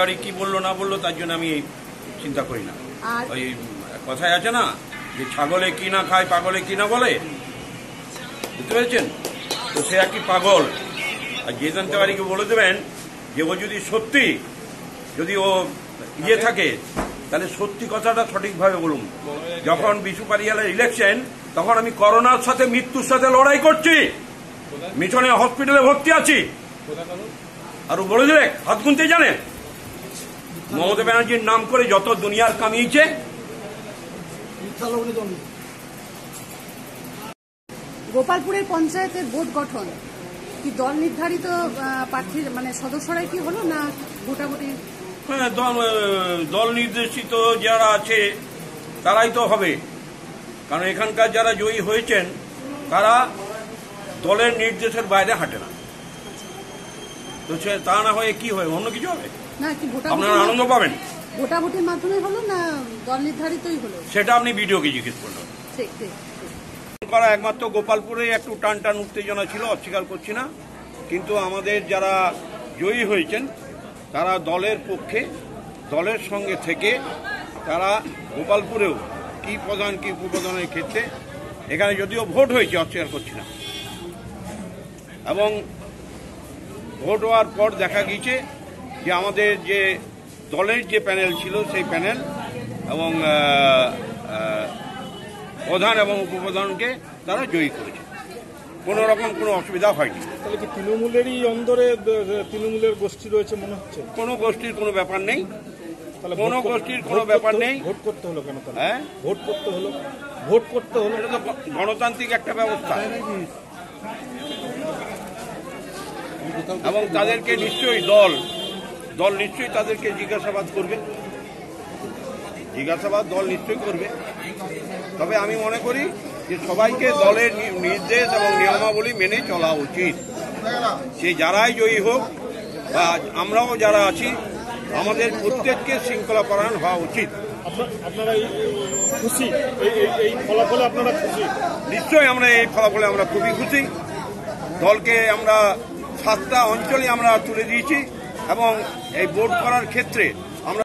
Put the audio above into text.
বাড়ি কি বলল না বলল তার জন্য আমি চিন্তা করি না। ওই কথায় আছে না যে ছাগলে কি না খায় পাগলে কি না বলে? বুঝতে পেরেছেন? তো সে একটি পাগল। আর যে জানতে পারিকে বলে দেবেন যে ও যদি সত্যি যদি ও ইয়ে থাকে তাহলে সত্যি কথাটা সঠিকভাবে বলুন। যখন বিশু পারিয়ালের ইলেকশন তখন আমি করোনার সাথে মৃত্যুর সাথে লড়াই করছি। মিশনে হসপিটালে ভর্তি আছি। আর ও বলে দেবে হাত গুনতে জানে? মমতা ব্যানার্জির নাম করে যত দুনিয়ার কামিয়েছে। গোপালপুরের পঞ্চায়েতের বোর্ড গঠন কি দল নির্ধারিত প্রার্থীর মানে সদস্যরাই কি হলো না ভোটাভুটি? হ্যাঁ দল দল নির্দেশিত যারা আছে তারাই তো হবে। কারণ এখানকার যারা জয়ী হয়েছেন তারা দলের নির্দেশের বাইরে হাঁটে না। তো তা না হয়ে কি হয় অন্য কিছু হবে? না কি আপনারা আনন্দ পাবেন? ভোটাভুটির মাধ্যমে হলো না দল নির্ধারিতই হলো? সেটা আপনি ভিডিওকে জিজ্ঞেস করলেন। ঠিক ঠিক করা একমাত্র গোপালপুরে একটু টান টান উত্তেজনা ছিল অস্বীকার করছি না। কিন্তু আমাদের যারা জয়ী হয়েছেন তারা দলের পক্ষে দলের সঙ্গে থেকে তারা গোপালপুরেও কি প্রধান কি উপপ্রধানের ক্ষেত্রে এখানে যদিও ভোট হয়েছে অস্বীকার করছি না। এবং ভোট হওয়ার পর দেখা গিয়েছে যে আমাদের যে দলের যে প্যানেল ছিল সেই প্যানেল এবং প্রধান এবং উপপ্রধানকে তারা জয়ী করেছে। কোনো রকম কোনো অসুবিধা হয়নি। তাহলে কি তৃণমূলেরই অন্দরে তৃণমূলের গোষ্ঠী রয়েছে মনে হচ্ছে? কোনো গোষ্ঠীর কোনো ব্যাপার নেই। তাহলে কোনো গোষ্ঠীর কোনো ব্যাপার নেই। ভোট করতে হলো কেন তাহলে? হ্যাঁ? ভোট করতে হলো? ভোট করতে হলো? এটা তো গণতান্ত্রিক একটা ব্যবস্থা। এবং তাদেরকে নিশ্চয়ই দল দল নিশ্চয়ই তাদেরকে জিজ্ঞাসাবাদ করবে। জিজ্ঞাসাবাদ দল নিশ্চয়ই করবে। তবে আমি মনে করি যে সবাইকে দলের নির্দেশ এবং নিয়মাবলী মেনে চলা উচিত। সে যারাই জয়ী হোক বা আমরাও যারা আছি আমাদের প্রত্যেককে শৃঙ্খলা পরায়ণ হওয়া উচিত। আপনার- আপনারা এই- এই খুশি? এই- এই- এই ফলাফলে আপনারা খুশি? নিশ্চয়ই আমরা এই ফলাফলে আমরা খুবই খুশি। দলকে আমরা সাতটা অঞ্চলে আমরা তুলে দিয়েছি এবং এই ভোট করার ক্ষেত্রে আমরা